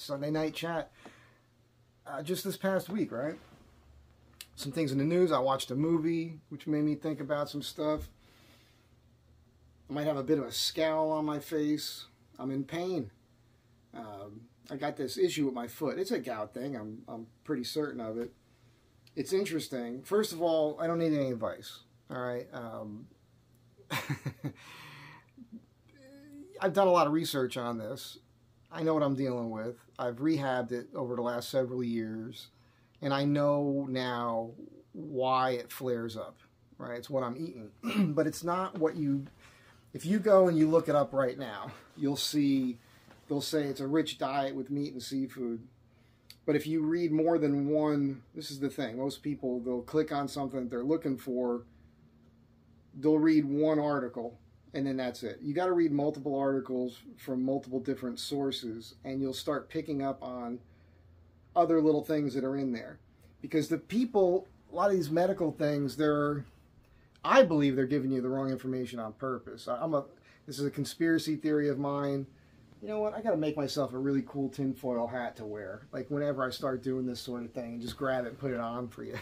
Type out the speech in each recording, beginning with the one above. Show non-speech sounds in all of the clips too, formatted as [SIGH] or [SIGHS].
Sunday night chat. Uh, just this past week, right? Some things in the news. I watched a movie, which made me think about some stuff. I might have a bit of a scowl on my face. I'm in pain. Um, I got this issue with my foot. It's a gout thing. I'm I'm pretty certain of it. It's interesting. First of all, I don't need any advice. All right. Um, [LAUGHS] I've done a lot of research on this. I know what I'm dealing with. I've rehabbed it over the last several years, and I know now why it flares up. Right, it's what I'm eating, [CLEARS THROAT] but it's not what you. If you go and you look it up right now, you'll see they'll say it's a rich diet with meat and seafood. But if you read more than one, this is the thing. Most people they'll click on something they're looking for. They'll read one article and then that's it. You got to read multiple articles from multiple different sources, and you'll start picking up on other little things that are in there. Because the people, a lot of these medical things, they're, I believe they're giving you the wrong information on purpose. I'm a, this is a conspiracy theory of mine. You know what? I got to make myself a really cool tinfoil hat to wear. Like whenever I start doing this sort of thing, just grab it and put it on for you.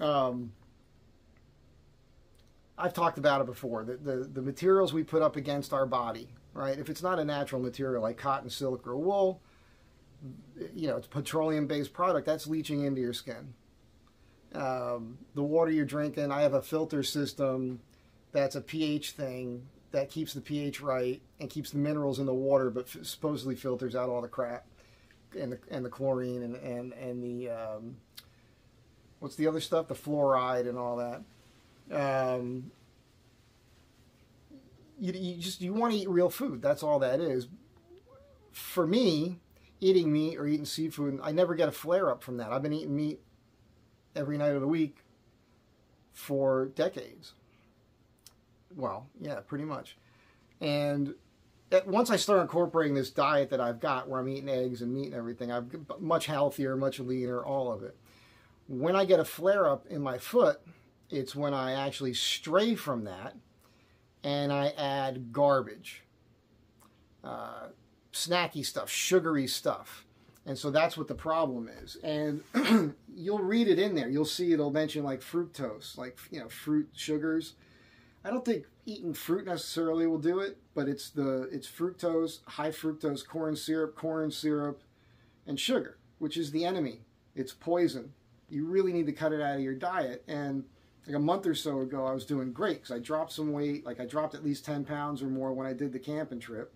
[LAUGHS] um, I've talked about it before. The, the, the materials we put up against our body, right? If it's not a natural material like cotton, silk, or wool, you know, it's a petroleum-based product, that's leaching into your skin. Um, the water you're drinking, I have a filter system that's a pH thing that keeps the pH right and keeps the minerals in the water, but supposedly filters out all the crap and the, and the chlorine and, and, and the, um, what's the other stuff? The fluoride and all that. Um, you, you just you want to eat real food. That's all that is. For me, eating meat or eating seafood, I never get a flare up from that. I've been eating meat every night of the week for decades. Well, yeah, pretty much. And once I start incorporating this diet that I've got, where I'm eating eggs and meat and everything, I'm much healthier, much leaner, all of it. When I get a flare up in my foot, it's when I actually stray from that and I add garbage, uh, snacky stuff, sugary stuff. And so that's what the problem is. And [CLEARS THROAT] you'll read it in there. You'll see it'll mention like fructose, like, you know, fruit sugars. I don't think eating fruit necessarily will do it, but it's the it's fructose, high fructose corn syrup, corn syrup, and sugar, which is the enemy. It's poison. You really need to cut it out of your diet. And like a month or so ago, I was doing great because I dropped some weight. Like I dropped at least 10 pounds or more when I did the camping trip.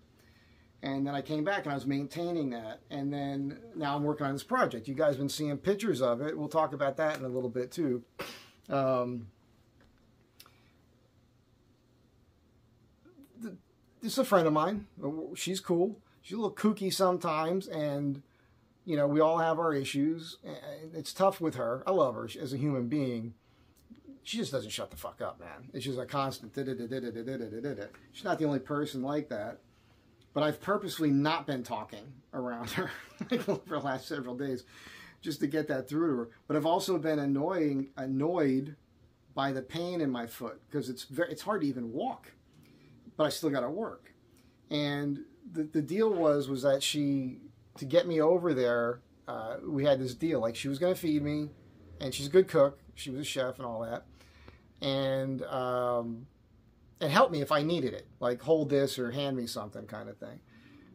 And then I came back and I was maintaining that. And then now I'm working on this project. You guys have been seeing pictures of it. We'll talk about that in a little bit too. Um, this is a friend of mine. She's cool. She's a little kooky sometimes. And, you know, we all have our issues. It's tough with her. I love her as a human being she just doesn't shut the fuck up, man. It's just a constant. She's not the only person like that. But I've purposely not been talking around her for the last several days just to get that through to her. But I've also been annoying, annoyed by the pain in my foot because it's it's hard to even walk. But I still got to work. And the, the deal was was that she to get me over there, uh, we had this deal. Like she was going to feed me, and she's a good cook. She was a chef and all that and um, and help me if I needed it, like hold this or hand me something kind of thing.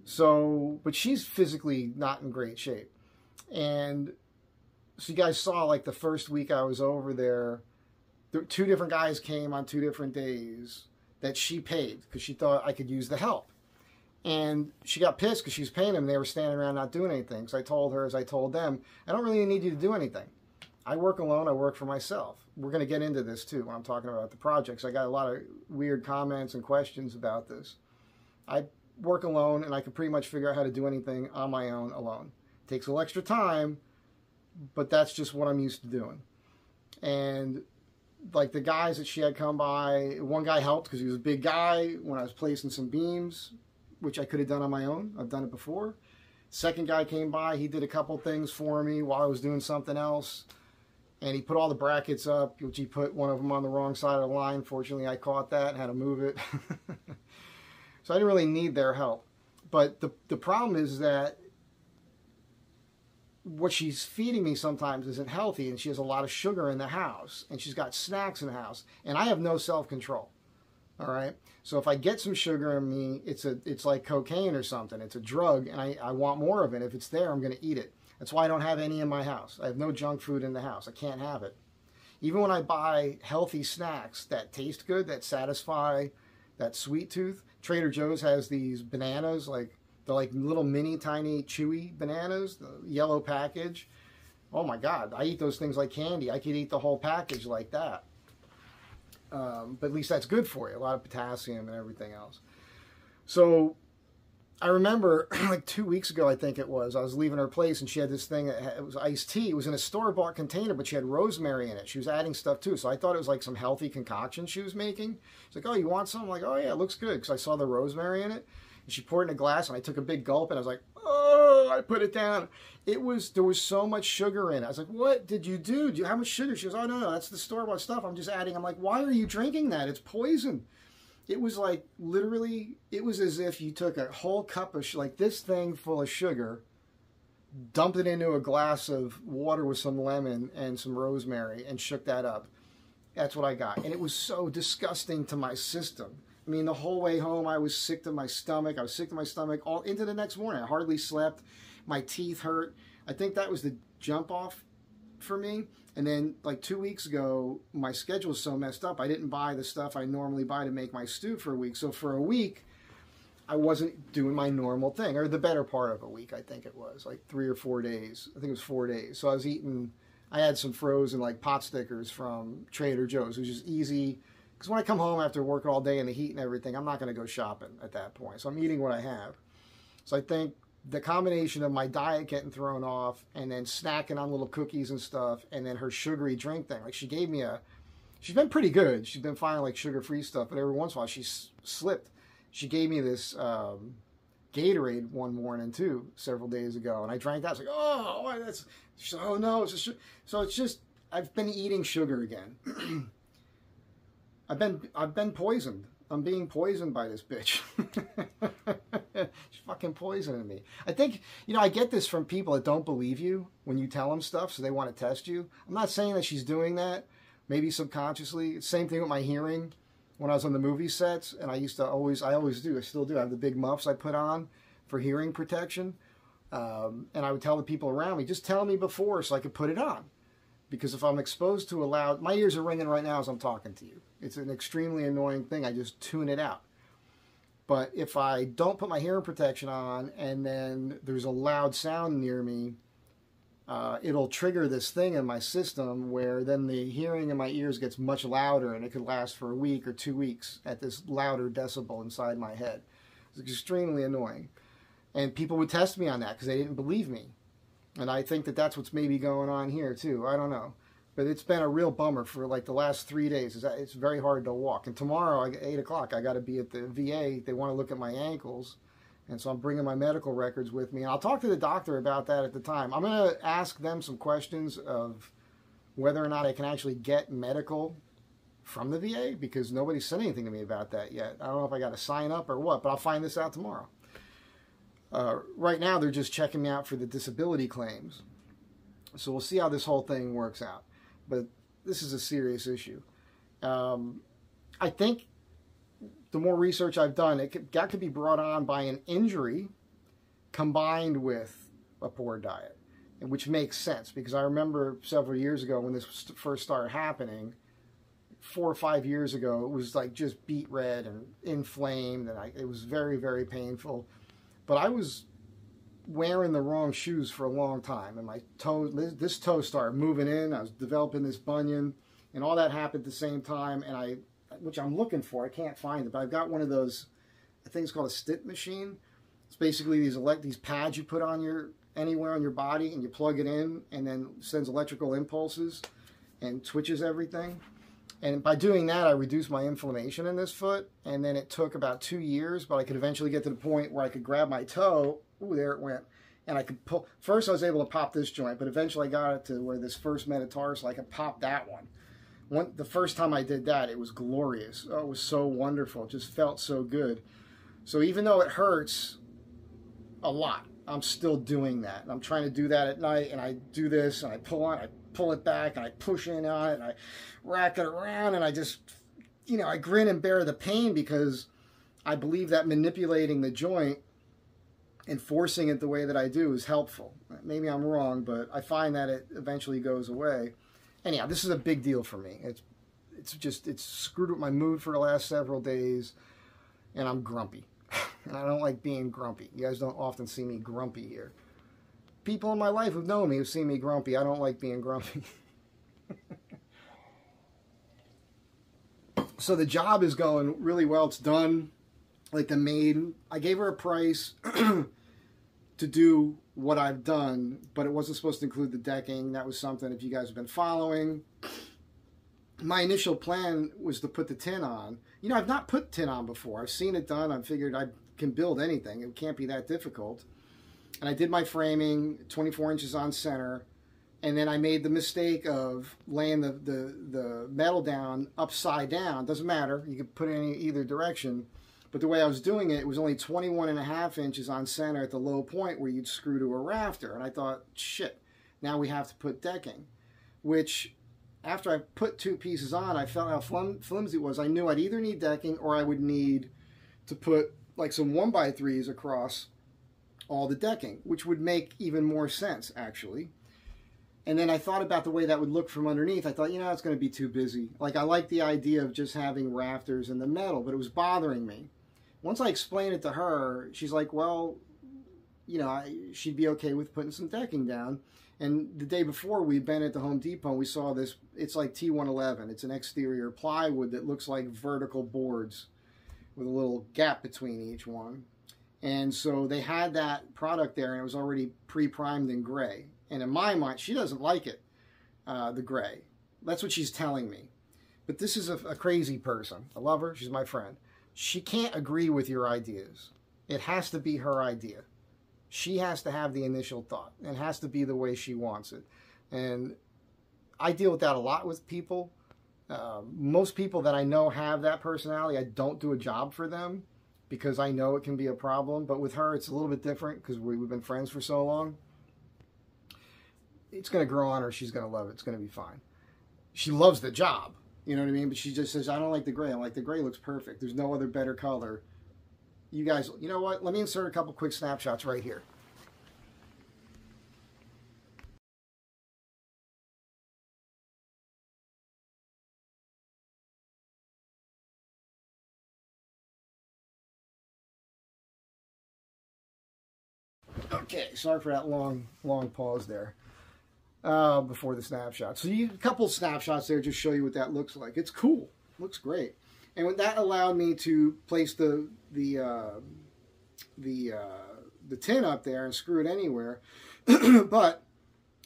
So, but she's physically not in great shape. And so you guys saw like the first week I was over there, two different guys came on two different days that she paid because she thought I could use the help. And she got pissed because she was paying them. They were standing around not doing anything. So I told her, as I told them, I don't really need you to do anything. I work alone. I work for myself. We're going to get into this too when I'm talking about the projects. I got a lot of weird comments and questions about this. I work alone and I can pretty much figure out how to do anything on my own alone. It takes a little extra time, but that's just what I'm used to doing. And like the guys that she had come by, one guy helped because he was a big guy when I was placing some beams, which I could have done on my own. I've done it before. Second guy came by, he did a couple things for me while I was doing something else and he put all the brackets up, which he put one of them on the wrong side of the line. Fortunately, I caught that and had to move it. [LAUGHS] so I didn't really need their help. but the the problem is that what she's feeding me sometimes isn't healthy, and she has a lot of sugar in the house, and she's got snacks in the house, and I have no self control. All right. So if I get some sugar in me, it's a it's like cocaine or something. It's a drug, and I, I want more of it. If it's there, I'm going to eat it. That's why I don't have any in my house. I have no junk food in the house. I can't have it. Even when I buy healthy snacks that taste good, that satisfy that sweet tooth, Trader Joe's has these bananas, like they're like little mini tiny chewy bananas, the yellow package. Oh my God, I eat those things like candy. I could eat the whole package like that. Um, but at least that's good for you. A lot of potassium and everything else. So I remember [CLEARS THROAT] like two weeks ago, I think it was, I was leaving her place and she had this thing, it was iced tea. It was in a store bought container, but she had rosemary in it. She was adding stuff too. So I thought it was like some healthy concoction she was making. She's like, oh, you want some? I'm like, oh yeah, it looks good. Because I saw the rosemary in it. And she poured in a glass and I took a big gulp and I was like, oh, I put it down. It was, there was so much sugar in it. I was like, what did you do? do you, how much sugar? She goes, oh no, no, that's the store bought stuff. I'm just adding. I'm like, why are you drinking that? It's poison it was like literally it was as if you took a whole cup of like this thing full of sugar dumped it into a glass of water with some lemon and some rosemary and shook that up. That's what i got. And it was so disgusting to my system. I mean the whole way home i was sick to my stomach. I was sick to my stomach all into the next morning. I hardly slept. My teeth hurt. I think that was the jump off for me and then, like two weeks ago, my schedule was so messed up, I didn't buy the stuff I normally buy to make my stew for a week. So for a week, I wasn't doing my normal thing, or the better part of a week, I think it was, like three or four days. I think it was four days. So I was eating, I had some frozen like pot stickers from Trader Joe's, which is easy. Because when I come home after work all day in the heat and everything, I'm not going to go shopping at that point. So I'm eating what I have. So I think the combination of my diet getting thrown off and then snacking on little cookies and stuff and then her sugary drink thing. Like she gave me a she's been pretty good. She's been finding like sugar free stuff but every once in a while she's slipped. She gave me this um, gatorade one morning too several days ago and i drank that. I was like oh that's oh no it's so it's just i've been eating sugar again. [CLEARS THROAT] I've been i've been poisoned I'm being poisoned by this bitch. [LAUGHS] She's fucking poisoning me. I think, you know, I get this from people that don't believe you when you tell them stuff, so they want to test you. I'm not saying that she's doing that, maybe subconsciously. Same thing with my hearing when I was on the movie sets, and I used to always, I always do, I still do, I have the big muffs I put on for hearing protection. Um, and I would tell the people around me, just tell me before so I could put it on because if I'm exposed to a loud, my ears are ringing right now as I'm talking to you. It's an extremely annoying thing. I just tune it out. But if I don't put my hearing protection on and then there's a loud sound near me, uh, it'll trigger this thing in my system where then the hearing in my ears gets much louder and it could last for a week or two weeks at this louder decibel inside my head. It's extremely annoying. And people would test me on that because they didn't believe me. And I think that that's what's maybe going on here too. I don't know. But it's been a real bummer for like the last three days. It's very hard to walk. And tomorrow, at 8 o'clock, I got to be at the VA. They want to look at my ankles. And so I'm bringing my medical records with me. And I'll talk to the doctor about that at the time. I'm going to ask them some questions of whether or not I can actually get medical from the VA because nobody said anything to me about that yet. I don't know if I got to sign up or what, but I'll find this out tomorrow. Uh, right now, they're just checking me out for the disability claims. So we'll see how this whole thing works out. But this is a serious issue. Um, I think the more research I've done, it could, that could be brought on by an injury combined with a poor diet, which makes sense because I remember several years ago when this first started happening, four or five years ago, it was like just beet red and inflamed, and I, it was very, very painful. But I was wearing the wrong shoes for a long time, and my toe, this toe started moving in. I was developing this bunion, and all that happened at the same time. And I, which I'm looking for, I can't find it, but I've got one of those. I think it's called a stit machine. It's basically these elect these pads you put on your anywhere on your body, and you plug it in, and then sends electrical impulses and twitches everything. And by doing that, I reduced my inflammation in this foot. And then it took about two years, but I could eventually get to the point where I could grab my toe. Ooh, there it went. And I could pull. First, I was able to pop this joint, but eventually I got it to where this first metatarsal, I could pop that one. The first time I did that, it was glorious. Oh, it was so wonderful. It just felt so good. So even though it hurts, a lot. I'm still doing that. I'm trying to do that at night, and I do this, and I pull on, I pull it back, and I push in on it, and I rack it around, and I just, you know, I grin and bear the pain because I believe that manipulating the joint and forcing it the way that I do is helpful. Maybe I'm wrong, but I find that it eventually goes away. Anyhow, this is a big deal for me. It's it's just it's screwed with my mood for the last several days, and I'm grumpy. [LAUGHS] and I don't like being grumpy. You guys don't often see me grumpy here. People in my life who've known me who've seen me grumpy. I don't like being grumpy. [LAUGHS] so the job is going really well. It's done. Like the maid, I gave her a price [CLEARS THROAT] to do what I've done, but it wasn't supposed to include the decking. That was something, if you guys have been following, my initial plan was to put the tin on. You know, I've not put tin on before. I've seen it done. I figured I can build anything. It can't be that difficult. And I did my framing, 24 inches on center, and then I made the mistake of laying the, the, the metal down upside down. Doesn't matter. You can put it in either direction. But the way I was doing it, it was only 21 and a half inches on center at the low point where you'd screw to a rafter. And I thought, shit, now we have to put decking, which after I put two pieces on, I felt how flim flimsy it was. I knew I'd either need decking or I would need to put like some one by threes across all the decking, which would make even more sense actually. And then I thought about the way that would look from underneath. I thought, you know, it's going to be too busy. Like I like the idea of just having rafters in the metal, but it was bothering me. Once I explained it to her, she's like, well, you know, I, she'd be okay with putting some decking down. And the day before, we'd been at the Home Depot and we saw this. It's like T111. It's an exterior plywood that looks like vertical boards with a little gap between each one. And so they had that product there and it was already pre primed in gray. And in my mind, she doesn't like it, uh, the gray. That's what she's telling me. But this is a, a crazy person. I love her. She's my friend. She can't agree with your ideas. It has to be her idea she has to have the initial thought and has to be the way she wants it. And I deal with that a lot with people. Uh, most people that I know have that personality. I don't do a job for them because I know it can be a problem. But with her, it's a little bit different because we, have been friends for so long. It's going to grow on her. She's going to love it. It's going to be fine. She loves the job. You know what I mean? But she just says, I don't like the gray. I'm like, the gray looks perfect. There's no other better color you guys, you know what? Let me insert a couple quick snapshots right here. Okay, sorry for that long, long pause there uh, before the snapshot. So you, a couple snapshots there just show you what that looks like. It's cool. Looks great and that allowed me to place the the uh, the uh, the tin up there and screw it anywhere. [CLEARS THROAT] but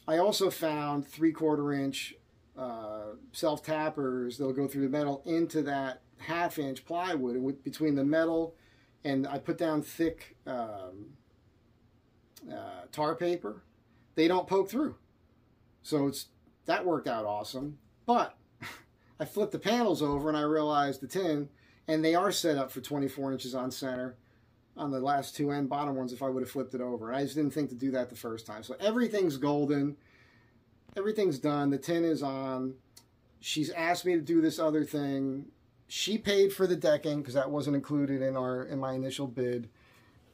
I also found three quarter inch uh, self tappers that'll go through the metal into that half inch plywood, and with, between the metal and I put down thick um, uh, tar paper, they don't poke through. So it's that worked out awesome. But [LAUGHS] I flipped the panels over and I realized the tin, and they are set up for 24 inches on center on the last two end bottom ones if I would have flipped it over. I just didn't think to do that the first time. So everything's golden. Everything's done. The tin is on. She's asked me to do this other thing. She paid for the decking because that wasn't included in our in my initial bid.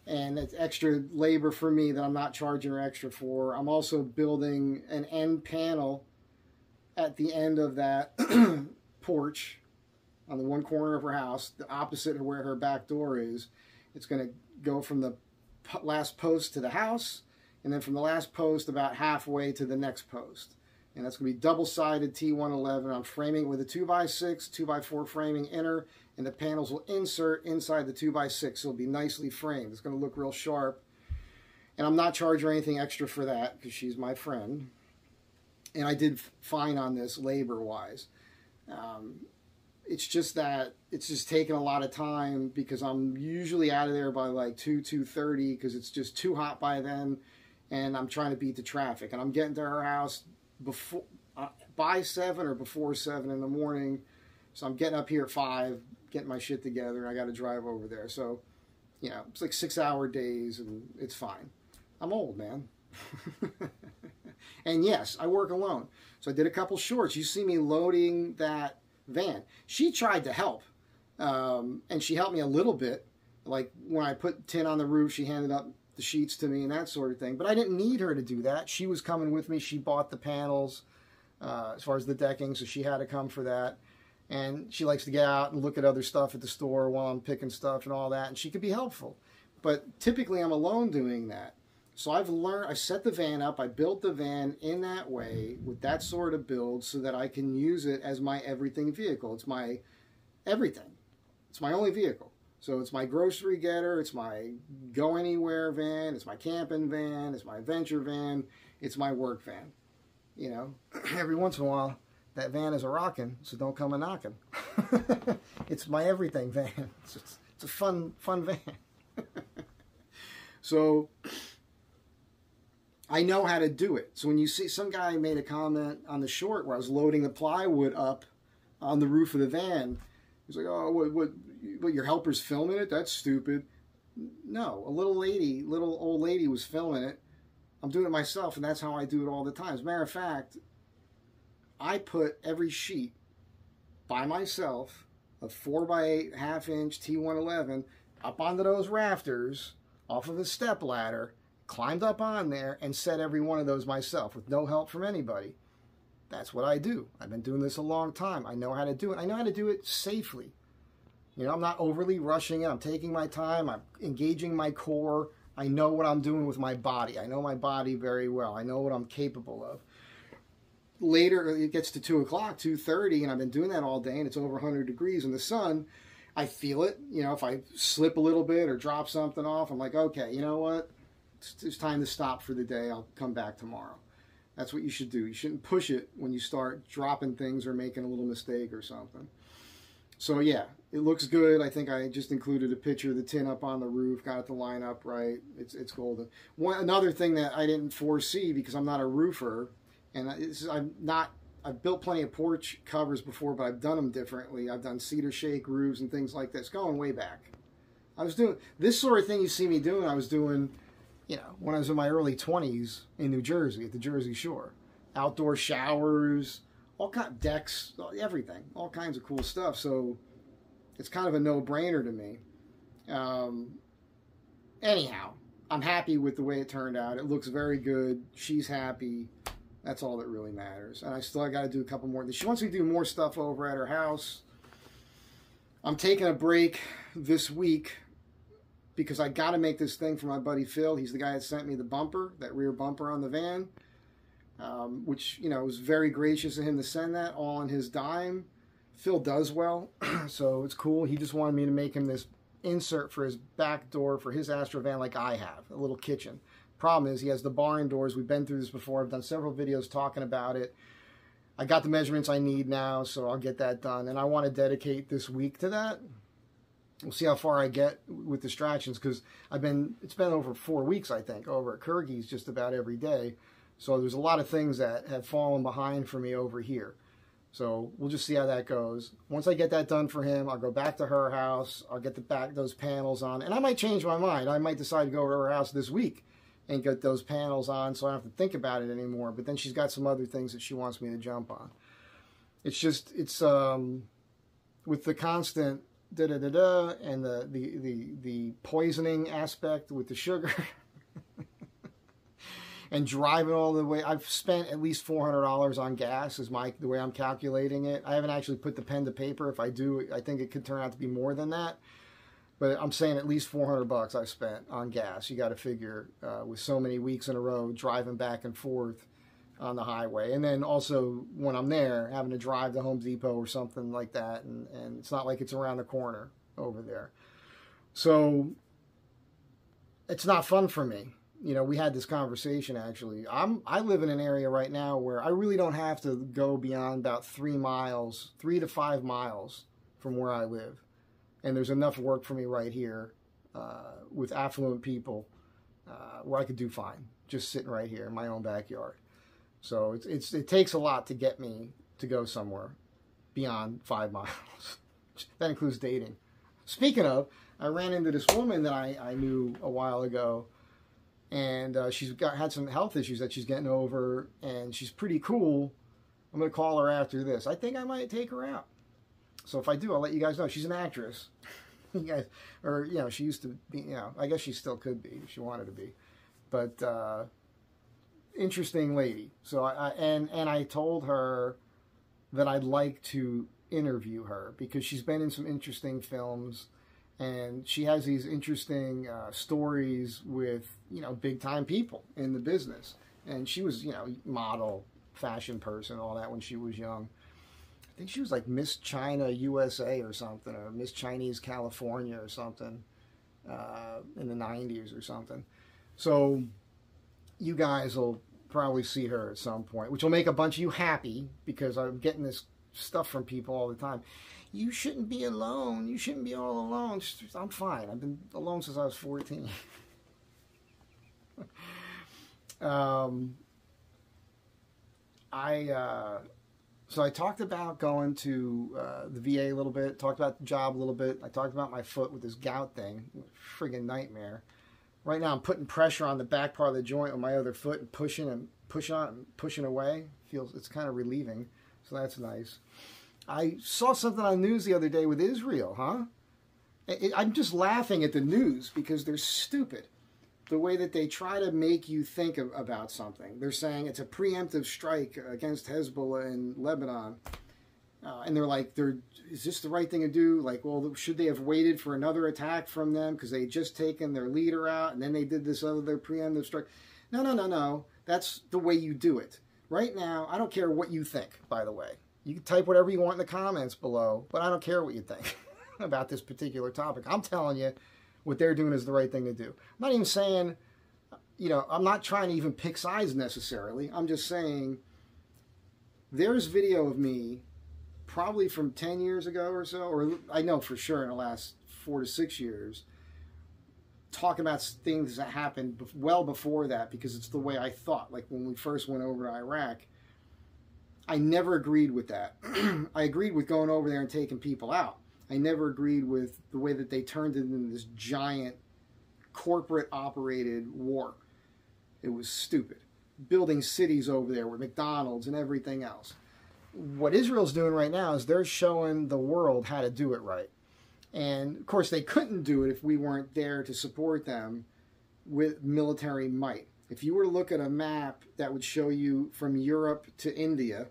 And it's extra labor for me that I'm not charging her extra for. I'm also building an end panel at the end of that [CLEARS THROAT] porch on the one corner of her house, the opposite of where her back door is. It's going to go from the last post to the house, and then from the last post about halfway to the next post. And that's going to be double-sided T111. I'm framing it with a 2x6, 2x4 framing inner, and the panels will insert inside the 2x6, so it'll be nicely framed. It's going to look real sharp. And I'm not charging anything extra for that because she's my friend and I did fine on this labor wise. Um, it's just that it's just taking a lot of time because I'm usually out of there by like 2, 2.30 because it's just too hot by then and I'm trying to beat the traffic. And I'm getting to her house before uh, by 7 or before 7 in the morning. So I'm getting up here at 5, getting my shit together, and I got to drive over there. So you know, it's like six hour days and it's fine. I'm old, man. [LAUGHS] and yes, I work alone. So I did a couple shorts. You see me loading that van. She tried to help, um, and she helped me a little bit. Like when I put tin on the roof, she handed up the sheets to me and that sort of thing. But I didn't need her to do that. She was coming with me. She bought the panels uh, as far as the decking, so she had to come for that. And she likes to get out and look at other stuff at the store while I'm picking stuff and all that, and she could be helpful. But typically, I'm alone doing that. So I've learned, I set the van up, I built the van in that way with that sort of build so that I can use it as my everything vehicle. It's my everything. It's my only vehicle. So it's my grocery getter, it's my go anywhere van, it's my camping van, it's my adventure van, it's my work van. You know, [CLEARS THROAT] every once in a while, that van is a rocking, so don't come a knocking. [LAUGHS] it's my everything van. [LAUGHS] It's, it's, it's a fun, fun van. [LAUGHS] so I know how to do it. So when you see some guy made a comment on the short where I was loading the plywood up on the roof of the van, he's like, "Oh, what, what, what? Your helper's filming it? That's stupid." No, a little lady, little old lady was filming it. I'm doing it myself, and that's how I do it all the time. As a matter of fact, I put every sheet by myself, a four by eight half inch T111, up onto those rafters off of a step ladder climbed up on there and set every one of those myself with no help from anybody. That's what I do. I've been doing this a long time. I know how to do it. I know how to do it safely. You know, I'm not overly rushing it. I'm taking my time. I'm engaging my core. I know what I'm doing with my body. I know my body very well. I know what I'm capable of. Later, it gets to 2 o'clock, 2.30, and I've been doing that all day, and it's over 100 degrees in the sun. I feel it. You know, if I slip a little bit or drop something off, I'm like, okay, you know what? it's time to stop for the day. I'll come back tomorrow. That's what you should do. You shouldn't push it when you start dropping things or making a little mistake or something. So yeah, it looks good. I think I just included a picture of the tin up on the roof, got it to line up right. It's it's golden. One another thing that I didn't foresee because I'm not a roofer, and I'm not. I've built plenty of porch covers before, but I've done them differently. I've done cedar shake roofs and things like this, going way back. I was doing this sort of thing you see me doing. I was doing you know, when I was in my early 20s in New Jersey at the Jersey Shore. Outdoor showers, all kind of decks, everything, all kinds of cool stuff. So it's kind of a no-brainer to me. Um, anyhow, I'm happy with the way it turned out. It looks very good. She's happy. That's all that really matters. And I still got to do a couple more. She wants me to do more stuff over at her house. I'm taking a break this week because I got to make this thing for my buddy Phil. He's the guy that sent me the bumper, that rear bumper on the van, um, which, you know, was very gracious of him to send that all on his dime. Phil does well, [CLEARS THROAT] so it's cool. He just wanted me to make him this insert for his back door for his Astro van like I have, a little kitchen. Problem is, he has the barn doors. We've been through this before. I've done several videos talking about it. I got the measurements I need now, so I'll get that done. And I want to dedicate this week to that we'll see how far I get with distractions because I've been it's been over four weeks I think over at Kruege's just about every day. So there's a lot of things that have fallen behind for me over here. So we'll just see how that goes. Once I get that done for him, I'll go back to her house. I'll get the back those panels on, and I might change my mind. I might decide to go to her house this week and get those panels on, so I don't have to think about it anymore. But then she's got some other things that she wants me to jump on. It's just it's um, with the constant da da da da, and the the the the poisoning aspect with the sugar. [LAUGHS] and driving all the way. I've spent at least four hundred dollars on gas. Is my the way I'm calculating it. I haven't actually put the pen to paper. If I do, I think it could turn out to be more than that. But I'm saying at least four hundred bucks I've spent on gas. You got to figure uh, with so many weeks in a row driving back and forth on the highway. And then also when I'm there, having to drive to Home Depot or something like that. And, and it's not like it's around the corner over there. So it's not fun for me. You know, we had this conversation actually. I'm I live in an area right now where I really don't have to go beyond about three miles, three to five miles from where I live, and there's enough work for me right here uh, with affluent people uh, where I could do fine, just sitting right here in my own backyard. So it's, it's it takes a lot to get me to go somewhere beyond five [LAUGHS] miles. that includes dating. Speaking of, I ran into this woman that I, I knew a while ago, and uh, she's got had some health issues that she's getting over, and she's pretty cool. I'm gonna call her after this. I think I might take her out. So if I do, I'll let you guys know. She's an actress. [LAUGHS] you guys, or you know, she used to be. You know, I guess she still could be if she wanted to be, but uh, interesting lady. So I, I and and I told her that I'd like to interview her because she's been in some interesting films and she has these interesting uh, stories with you know big time people in the business and she was you know model fashion person all that when she was young i think she was like miss china usa or something or miss chinese california or something uh, in the 90s or something so you guys will probably see her at some point which will make a bunch of you happy because i'm getting this stuff from people all the time you shouldn't be alone. You shouldn't be all alone. I'm fine. I've been alone since I was 14. [LAUGHS] um, I uh, so I talked about going to uh, the VA a little bit. Talked about the job a little bit. I talked about my foot with this gout thing. Friggin' nightmare. Right now, I'm putting pressure on the back part of the joint with my other foot and pushing and pushing on, and pushing away. Feels it's kind of relieving, so that's nice. I saw something on the news the other day with Israel, huh? I'm just laughing at the news because they're stupid. The way that they try to make you think of, about something. They're saying it's a preemptive strike against Hezbollah in Lebanon. Uh, and they're like, they're, is this the right thing to do? Like, well, should they have waited for another attack from them because they had just taken their leader out and then they did this other preemptive strike? No, no, no, no. That's the way you do it. Right now, I don't care what you think, by the way. You can type whatever you want in the comments below, but I don't care what you think [LAUGHS] about this particular topic. I'm telling you what they're doing is the right thing to do. I'm not even saying, you know, I'm not trying to even pick sides necessarily. I'm just saying there's video of me probably from 10 years ago or so, or I know for sure in the last four to six years, talking about things that happened well before that because it's the way I thought. Like when we first went over to Iraq, I never agreed with that. [CLEARS THROAT] I agreed with going over there and taking people out. I never agreed with the way that they turned it into this giant corporate operated war. It was stupid. Building cities over there with McDonald's and everything else. What Israel's doing right now is they're showing the world how to do it right. And of course, they couldn't do it if we weren't there to support them with military might. If you were to look at a map that would show you from Europe to India,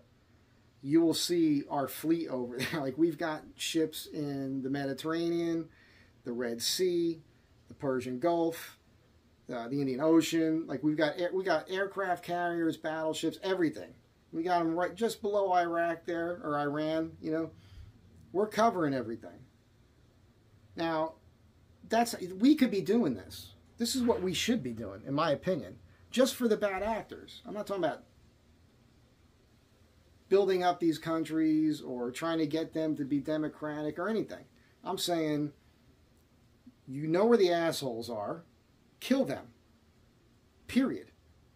you will see our fleet over there. [LAUGHS] Like we've got ships in the Mediterranean, the Red Sea, the Persian Gulf, uh, the Indian Ocean. Like we've got we got aircraft carriers, battleships, everything. We got them right just below Iraq there or Iran. You know, we're covering everything. Now, that's we could be doing this. This is what we should be doing, in my opinion just for the bad actors. I'm not talking about building up these countries or trying to get them to be democratic or anything. I'm saying you know where the assholes are, kill them. Period.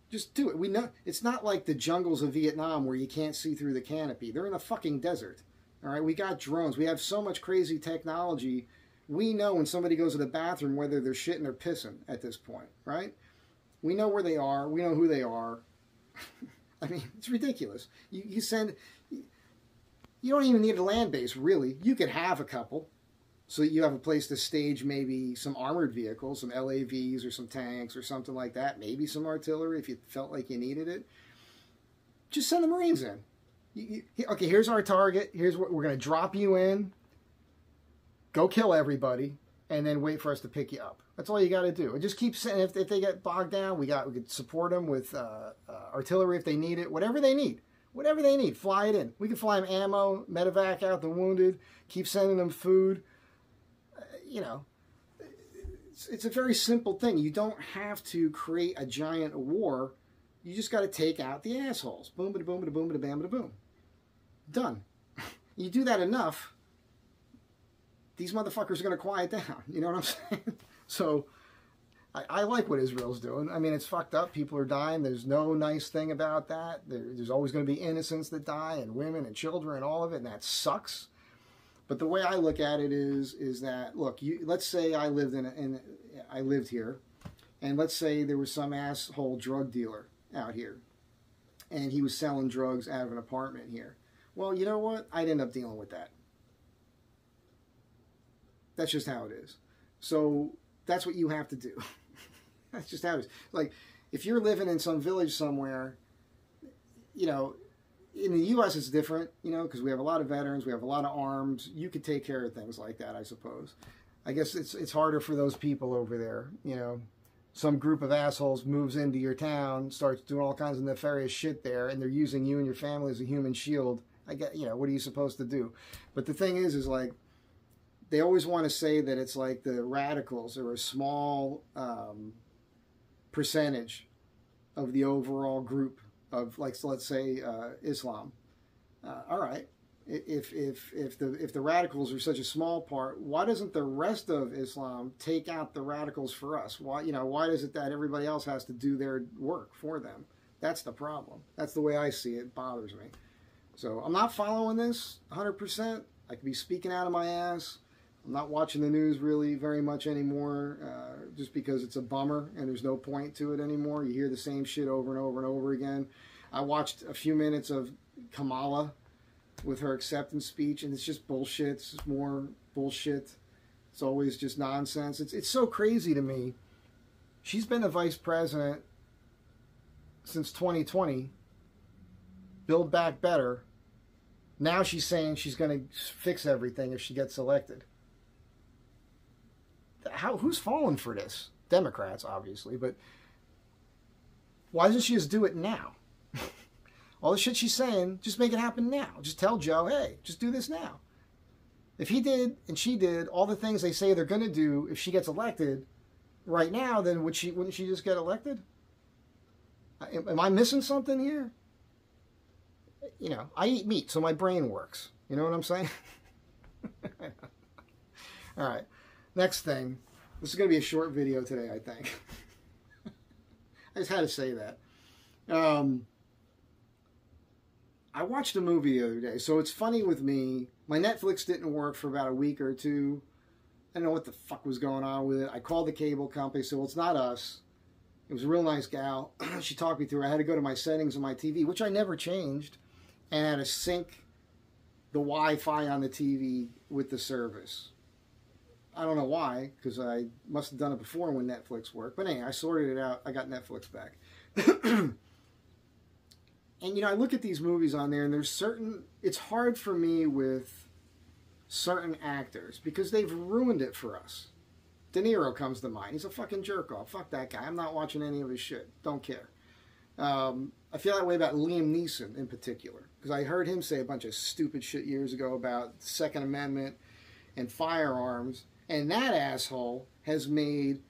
Just do it. We know it's not like the jungles of Vietnam where you can't see through the canopy. They're in a fucking desert. All right, we got drones. We have so much crazy technology. We know when somebody goes to the bathroom whether they're shitting or pissing at this point, right? We know where they are. We know who they are. [LAUGHS] I mean, [LAUGHS] it's ridiculous. You, you send, you don't even need a land base, really. You could have a couple so you have a place to stage maybe some armored vehicles, some LAVs or some tanks or something like that. Maybe some artillery if you felt like you needed it. Just send the Marines in. You, you, okay, here's our target. Here's what we're going to drop you in. Go kill everybody and then wait for us to pick you up. That's all you got to do. And just keep saying if, if they get bogged down, we got we could support them with uh, uh, artillery if they need it, whatever they need, whatever they need. Fly it in. We can fly them ammo, medevac out the wounded. Keep sending them food. Uh, you know, it's, it's a very simple thing. You don't have to create a giant war. You just got to take out the assholes. Boom, ba boom, ba boom, ba bam, ba boom. Done. [LAUGHS] you do that enough these motherfuckers are going to quiet down. You know what I'm [LAUGHS] saying? So I, I, like what Israel's doing. I mean, it's fucked up. People are dying. There's no nice thing about that. There, there's always going to be innocents that die and women and children and all of it, and that sucks. But the way I look at it is is that look, you let's say I lived in, a, in I lived here, and let's say there was some asshole drug dealer out here, and he was selling drugs out of an apartment here. Well, you know what? I'd end up dealing with that. That's just how it is. So that's what you have to do. [LAUGHS] that's just how it is. Like if you're living in some village somewhere, you know, in the U.S. it's different, you know, because we have a lot of veterans, we have a lot of arms. You could take care of things like that, I suppose. I guess it's it's harder for those people over there, you know. Some group of assholes moves into your town, starts doing all kinds of nefarious shit there, and they're using you and your family as a human shield. I get, you know, what are you supposed to do? But the thing is, is like, they always want to say that it's like the radicals are a small um, percentage of the overall group of like so let's say uh, Islam. Uh, all right, if if if the if the radicals are such a small part, why doesn't the rest of Islam take out the radicals for us? Why you know why is it that everybody else has to do their work for them? That's the problem. That's the way I see it. It bothers me. So I'm not following this 100%. I could be speaking out of my ass. I'm not watching the news really very much anymore, uh, just because it's a bummer and there's no point to it anymore. You hear the same shit over and over and over again. I watched a few minutes of Kamala with her acceptance speech, and it's just bullshit. It's just more bullshit. It's always just nonsense. It's it's so crazy to me. She's been the vice president since 2020. Build back better. Now she's saying she's going to fix everything if she gets elected how who's falling for this? Democrats, obviously, but why doesn't she just do it now? [LAUGHS] All the shit she's saying, just make it happen now. Just tell Joe, hey, just do this now. If he did and she did all the things they say they're going to do if she gets elected right now, then would she wouldn't she just get elected? Am I missing something here? You know, I eat meat, so my brain works. You know what I'm saying? [LAUGHS] all right. Next thing. This is going to be a short video today, I think. [LAUGHS] I just had to say that. Um, I watched a movie the other day. So it's funny with me. My Netflix didn't work for about a week or two. I don't know what the fuck was going on with it. I called the cable company, so it's not us. It was a real nice gal. [CLEARS THROAT] she talked me through. I had to go to my settings on my TV, which I never changed, and I had to sync the Wi-Fi on the TV with the service. I don't know why, because I must have done it before when Netflix worked. But anyway, I sorted it out. I got Netflix back. [CLEARS THROAT] and you know, I look at these movies on there, and there's certain. It's hard for me with certain actors because they've ruined it for us. De Niro comes to mind. He's a fucking jerk off. Fuck that guy. I'm not watching any of his shit. Don't care. Um, I feel that way about Liam Neeson in particular because I heard him say a bunch of stupid shit years ago about the Second Amendment and firearms and that asshole has made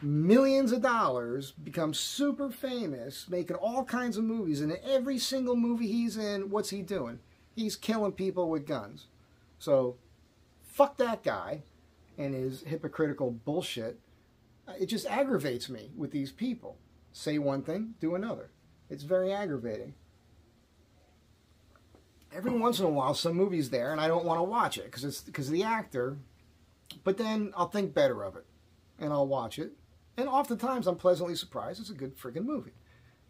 millions of dollars, become super famous, making all kinds of movies. And in every single movie he's in, what's he doing? He's killing people with guns. So, fuck that guy and his hypocritical bullshit. It just aggravates me with these people. Say one thing, do another. It's very aggravating. Every once in a while, some movie's there, and I don't want to watch it because it's because the actor but then I'll think better of it and I'll watch it. And oftentimes I'm pleasantly surprised. It's a good friggin' movie.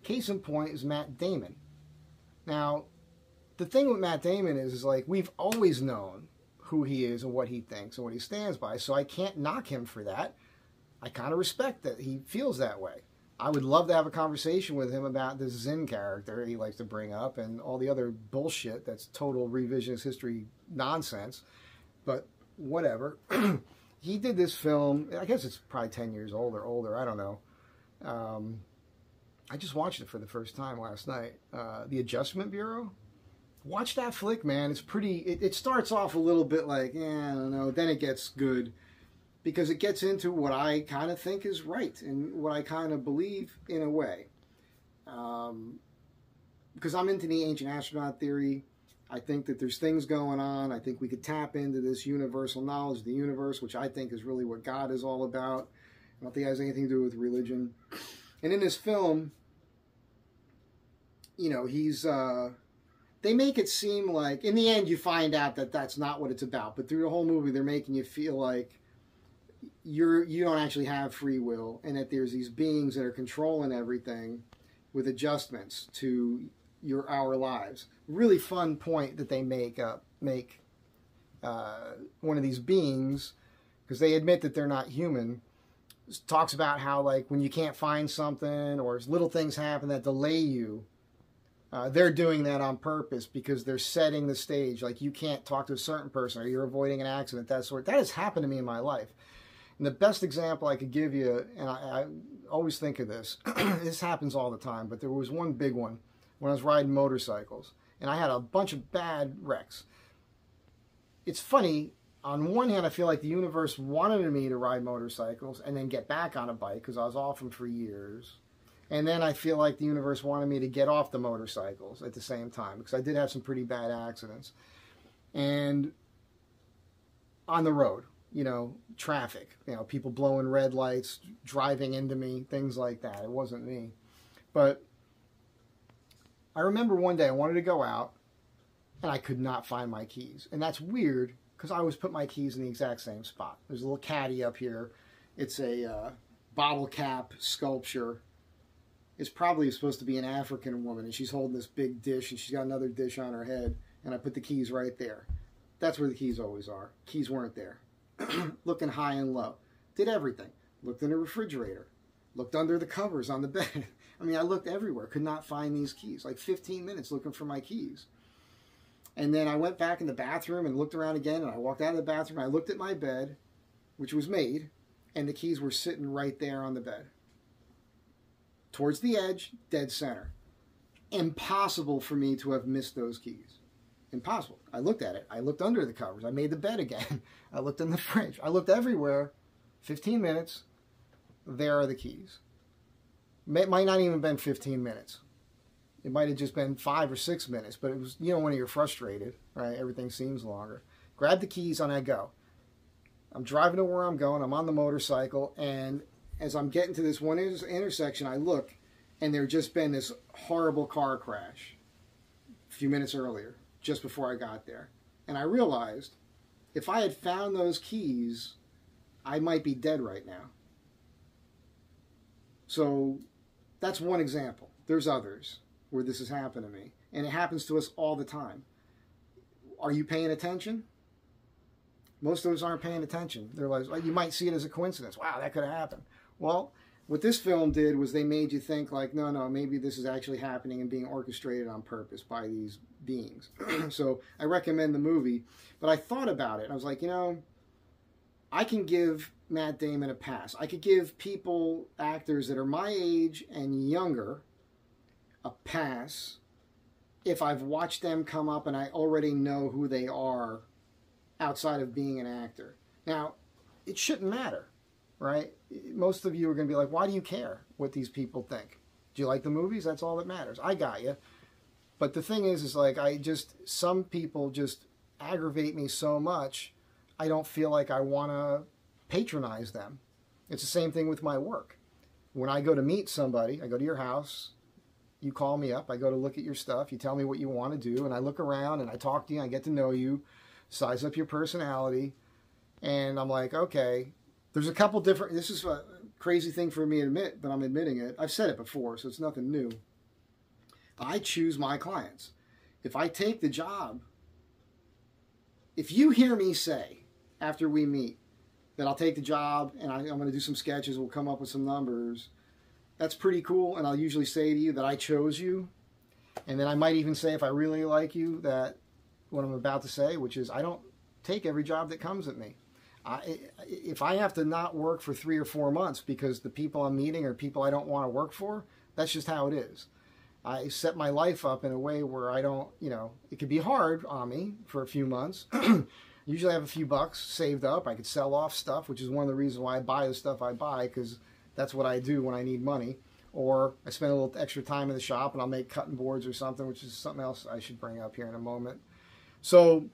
Case in point is Matt Damon. Now, the thing with Matt Damon is, is like we've always known who he is and what he thinks and what he stands by. So I can't knock him for that. I kind of respect that he feels that way. I would love to have a conversation with him about this Zinn character he likes to bring up and all the other bullshit that's total revisionist history nonsense. But whatever. [CLEARS THROAT] he did this film. I guess it's probably ten years old or older. I don't know. Um, I just watched it for the first time last night. Uh, the Adjustment Bureau. Watch that flick, man. It's pretty. It, it starts off a little bit like, yeah, I don't know. Then it gets good because it gets into what I kind of think is right and what I kind of believe in a way. Um, because I'm into the ancient astronaut theory. I think that there's things going on. I think we could tap into this universal knowledge of the universe, which I think is really what God is all about. I don't think it has anything to do with religion. And in this film, you know, he's uh, they make it seem like in the end you find out that that's not what it's about but through the whole movie they're making you feel like you're you don't actually have free will and that there's these beings that are controlling everything with adjustments to your our lives really fun point that they make up make uh, one of these beings because they admit that they're not human talks about how like when you can't find something or little things happen that delay you uh, they're doing that on purpose because they're setting the stage. Like you can't talk to a certain person or you're avoiding an accident, that sort. That has happened to me in my life. And the best example I could give you, and I, I always think of this, [CLEARS THROAT] this happens all the time, but there was one big one when I was riding motorcycles, and I had a bunch of bad wrecks. It's funny. On one hand, I feel like the universe wanted me to ride motorcycles and then get back on a bike because I was off them for years and then I feel like the universe wanted me to get off the motorcycles at the same time because I did have some pretty bad accidents. And on the road, you know, traffic, you know, people blowing red lights, driving into me, things like that. It wasn't me. But I remember one day I wanted to go out and I could not find my keys. And that's weird because I always put my keys in the exact same spot. There's a little caddy up here. It's a uh, bottle cap sculpture It's probably supposed to be an African woman, and she's holding this big dish, and she's got another dish on her head, and I put the keys right there. That's where the keys always are. Keys weren't there. [CLEARS THROAT] Looking high and low. Did everything. Looked in the refrigerator. Looked under the covers on the [LAUGHS] bed. I mean, I looked everywhere. Could not find these keys. Like 15 minutes looking for my keys. And then I went back in the bathroom and looked around again, and I walked out of the bathroom. I looked at my bed, which was made, and the keys were sitting right there on the bed towards the edge, dead center. Impossible for me to have missed those keys. Impossible. I looked at it. I looked under the covers. I made the bed again. [LAUGHS] I looked in the fridge. I looked everywhere. 15 minutes. There are the keys. It might not even have been 15 minutes. It might have just been five or six minutes, but it was, you know, when you're frustrated, right? Everything seems longer. Grab the keys and I go. I'm driving to where I'm going. I'm on the motorcycle, and as I'm getting to this one intersection, I look, and there had just been this horrible car crash a few minutes earlier, just before I got there. And I realized if I had found those keys, I might be dead right now. So that's one example. There's others where this has happened to me. And it happens to us all the time. Are you paying attention? Most of us aren't paying attention. They're like, you might see it as a coincidence. Wow, that could have happened. Well, what this film did was they made you think like, no, no, maybe this is actually happening and being orchestrated on purpose by these beings. [CLEARS THROAT] so I recommend the movie. But I thought about it. I was like, you know, I can give Matt Damon a pass. I could give people, actors that are my age and younger, a pass if I've watched them come up and I already know who they are outside of being an actor. Now, it shouldn't matter right? Most of you are going to be like, why do you care what these people think? Do you like the movies? That's all that matters. I got you. But the thing is, is like, I just, some people just aggravate me so much, I don't feel like I want to patronize them. It's the same thing with my work. When I go to meet somebody, I go to your house, you call me up, I go to look at your stuff, you tell me what you want to do, and I look around and I talk to you, I get to know you, size up your personality, and I'm like, okay, there's a couple different, this is a crazy thing for me to admit, but I'm admitting it. I've said it before, so it's nothing new. I choose my clients. If I take the job, if you hear me say after we meet that I'll take the job and I, am going to do some sketches, we'll come up with some numbers, that's pretty cool. And I'll usually say to you that I chose you. And then I might even say, if I really like you, that what I'm about to say, which is I don't take every job that comes at me. If I have to not work for three or four months because the people I'm meeting are people I don't want to work for, that's just how it is. I set my life up in a way where I don't, you know, it could be hard on me for a few months. [CLEARS THROAT] Usually I have a few bucks saved up. I could sell off stuff, which is one of the reasons why I buy the stuff I buy because that's what I do when I need money. Or I spend a little extra time in the shop and I'll make cutting boards or something, which is something else I should bring up here in a moment. So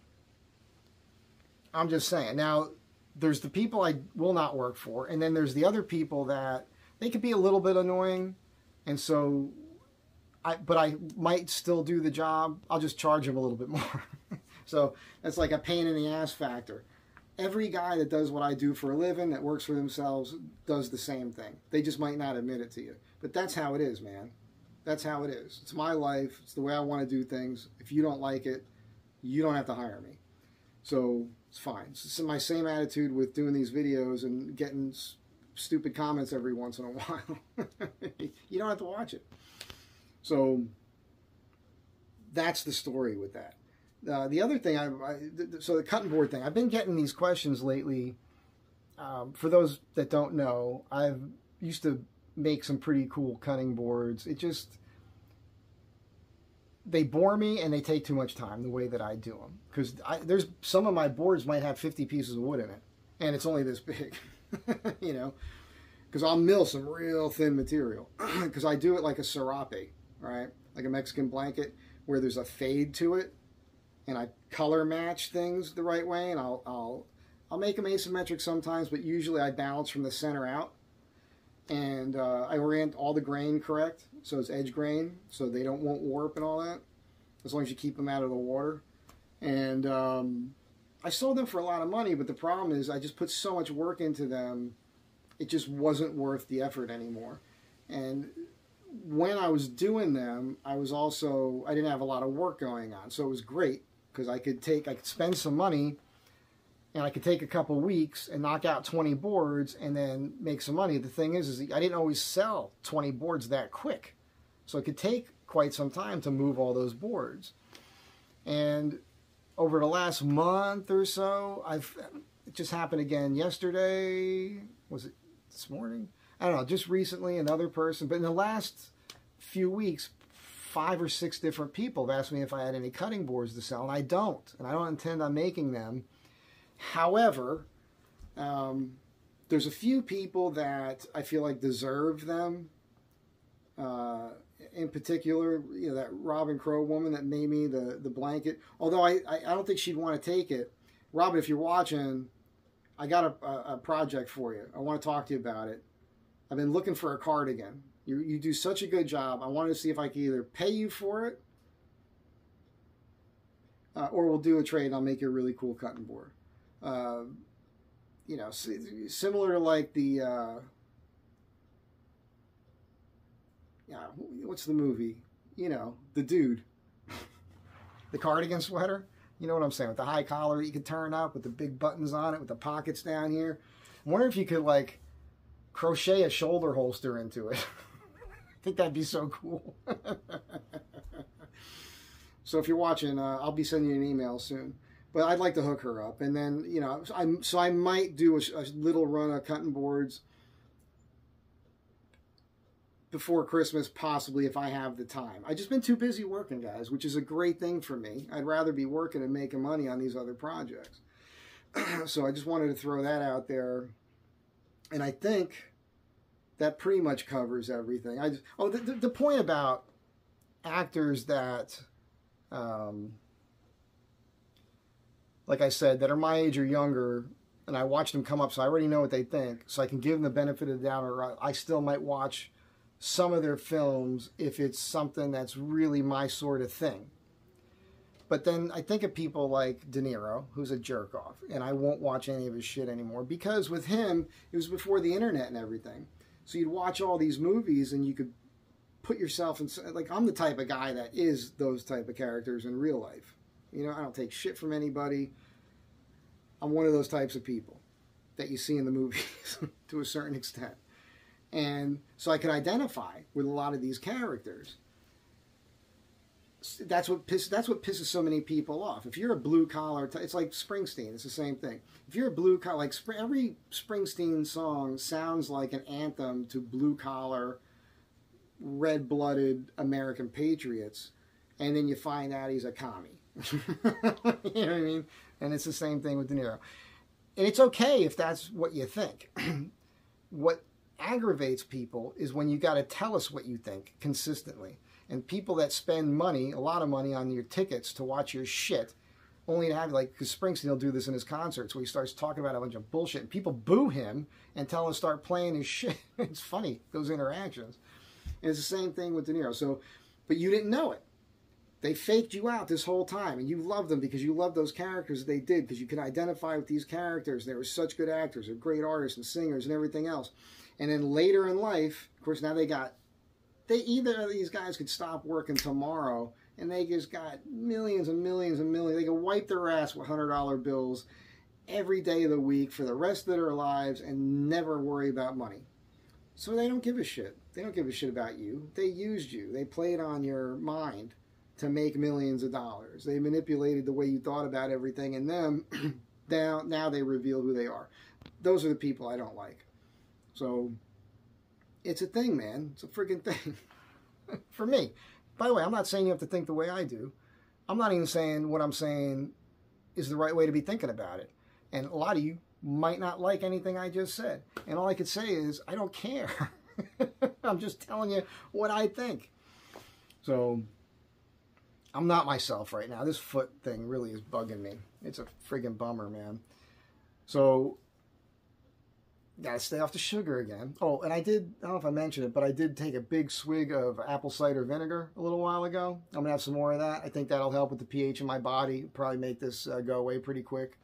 I'm just saying. Now, there's the people I will not work for, and then there's the other people that they could be a little bit annoying, and so I, but I might still do the job. I'll just charge them a little bit more. [LAUGHS] so that's like a pain in the ass factor. Every guy that does what I do for a living, that works for themselves, does the same thing. They just might not admit it to you. But that's how it is, man. That's how it is. It's my life. It's the way I want to do things. If you don't like it, you don't have to hire me. So it's fine. It's my same attitude with doing these videos and getting stupid comments every once in a [LAUGHS] while. you don't have to watch it. So that's the story with that. Uh, the other thing, I, I, so the cutting board thing, I've been getting these questions lately. Um, for those that don't know, I've used to make some pretty cool cutting boards. It just they bore me and they take too much time the way that I do them because there's some of my boards might have 50 pieces of wood in it and it's only this big, [LAUGHS] you know, because I'll mill some real thin material [CLEARS THROAT] because I do it like a serape, right? Like a Mexican blanket where there's a fade to it and I color match things the right way and I'll, I'll, I'll make them asymmetric sometimes, but usually I balance from the center out and uh, I orient all the grain correct, so it's edge grain, so they don't won't warp and all that, as long as you keep them out of the water. And um, I sold them for a lot of money, but the problem is I just put so much work into them, it just wasn't worth the effort anymore. And when I was doing them, I was also I didn't have a lot of work going on, so it was great because I could take I could spend some money and I could take a couple weeks and knock out 20 boards and then make some money. The thing is, is I didn't always sell 20 boards that quick. So it could take quite some time to move all those boards. And over the last month or so, I've it just happened again yesterday. Was it this morning? I don't know, just recently another person, but in the last few weeks, five or six different people have asked me if I had any cutting boards to sell, and I don't. And I don't intend on making them However, um, there's a few people that I feel like deserve them. Uh, in particular, you know, that Robin Crow woman that made me the, the blanket. Although I, I, I don't think she'd want to take it. Robin, if you're watching, I got a, a, a project for you. I want to talk to you about it. I've been looking for a cardigan. You, you do such a good job. I wanted to see if I could either pay you for it uh, or we'll do a trade and I'll make you a really cool cutting board. Uh, you know, similar to like the, uh, yeah, what's the movie? You know, the dude, [LAUGHS] the cardigan sweater. You know what I'm saying? With the high collar you could turn up with the big buttons on it, with the pockets down here. I wonder if you could like crochet a shoulder holster into it. [LAUGHS] I think that'd be so cool. [LAUGHS] so if you're watching, uh, I'll be sending you an email soon but I'd like to hook her up. And then, you know, I'm, so I might do a, a little run of cutting boards before Christmas, possibly if I have the time. I've just been too busy working, guys, which is a great thing for me. I'd rather be working and making money on these other projects. [CLEARS THROAT] so I just wanted to throw that out there. And I think that pretty much covers everything. I just, oh, the, the, the point about actors that um, like I said, that are my age or younger, and I watch them come up, so I already know what they think, so I can give them the benefit of the doubt, or I still might watch some of their films if it's something that's really my sort of thing. But then I think of people like De Niro, who's a jerk off, and I won't watch any of his shit anymore because with him, it was before the internet and everything. So you'd watch all these movies and you could put yourself in, like, I'm the type of guy that is those type of characters in real life. You know, I don't take shit from anybody. I'm one of those types of people that you see in the movies [LAUGHS] to a certain extent. And so I can identify with a lot of these characters. That's what that's what pisses so many people off. If you're a blue collar, it's like Springsteen. It's the same thing. If you're a blue collar, like every Springsteen song sounds like an anthem to blue collar, red blooded American patriots, and then you find out he's a commie [LAUGHS] you know what I mean? And it's the same thing with De Niro. And it's okay if that's what you think. [CLEARS THROAT] what aggravates people is when you got to tell us what you think consistently. And people that spend money, a lot of money on your tickets to watch your shit, only to have like, because Springsteen will do this in his concerts where he starts talking about a bunch of bullshit and people boo him and tell him to start playing his [LAUGHS] shit. it's funny, those interactions. And it's the same thing with De Niro. So but you didn't know it. They faked you out this whole time, and you loved them because you loved those characters that they did because you could identify with these characters. They were such good actors, they're great artists and singers and everything else. And then later in life, of course, now they got they either of these guys could stop working tomorrow and they just got millions and millions and millions. They could wipe their ass with hundred dollar bills every day of the week for the rest of their lives and never worry about money. So they don't give a shit. They don't give a shit about you. They used you. They played on your mind to make millions of dollars. They manipulated the way you thought about everything, and them [CLEARS THROAT] now now they reveal who they are. Those are the people I don't like. So it's a thing, man. It's a freaking thing [LAUGHS] for me. By the way, I'm not saying you have to think the way I do. I'm not even saying what I'm saying is the right way to be thinking about it. And a lot of you might not like anything I just said. And all I could say is, I don't care. [LAUGHS] I'm just telling you what I think. So I'm not myself right now. This foot thing really is bugging me. It's a friggin' bummer, man. So, gotta stay off the sugar again. Oh, and I did, I don't know if I mentioned it, but I did take a big swig of apple cider vinegar a little while ago. I'm gonna have some more of that. I think that'll help with the pH in my body. Probably make this uh, go away pretty quick.